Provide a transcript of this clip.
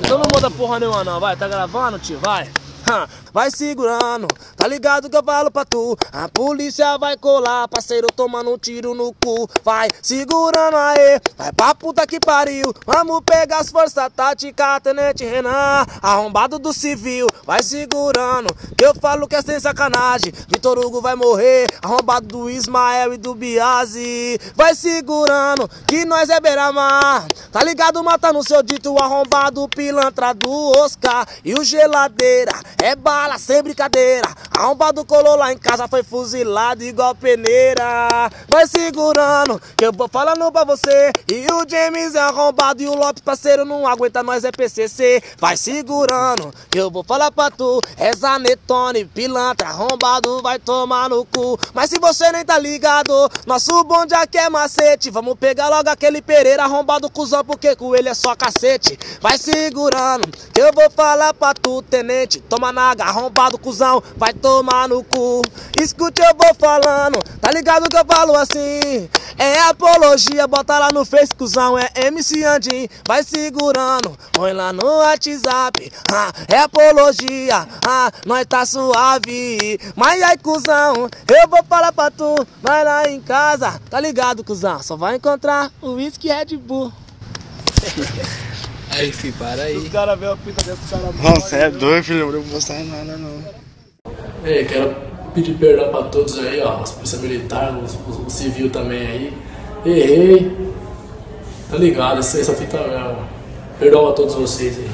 Então não muda porra nenhuma não, vai, tá gravando, tio, vai. Vai segurando, tá ligado que eu falo pra tu. A polícia vai colar, parceiro tomando um tiro no cu. Vai segurando aí, vai pra puta que pariu. Vamos pegar as forças táticas, tenente Renan Arrombado do civil, vai segurando Que eu falo que é sem sacanagem. Vitor Hugo vai morrer, arrombado do Ismael e do Biase Vai segurando, que nós é beira-mar Tá ligado, matando seu dito arrombado Pilantra do Oscar e o geladeira é bala, sem brincadeira. Arrombado colou lá em casa, foi fuzilado igual peneira. Vai segurando, que eu vou falando pra você. E o James é arrombado e o Lopes, parceiro, não aguenta, nós é PCC. Vai segurando, que eu vou falar pra tu. É Zanetone, pilantra, arrombado, vai tomar no cu. Mas se você nem tá ligado, nosso bonde aqui é macete. Vamos pegar logo aquele Pereira arrombado, cuzão, porque com ele é só cacete. Vai segurando, que eu vou falar pra tu, tenente. Toma naga, arrombado, cuzão, vai tomar no cu. Escute, eu vou falando, tá ligado que eu falo assim? É apologia, bota lá no Face, cuzão, é MC Andim, vai segurando, põe lá no WhatsApp. Ah, é apologia, ah, nós tá suave. Mas aí, cuzão, eu vou falar pra tu, vai lá em casa, tá ligado, cuzão? Só vai encontrar o whisky Red Bull. Aí, filho, para aí. Os caras veem a fita desse cara. Nossa, é doido, filho. Não vou mostrar nada, não. Ei, quero pedir perdão pra todos aí, ó. As polícia militar, o, o, civil também aí. Errei. Tá ligado, essa, essa fita mesmo. Perdão a todos vocês aí.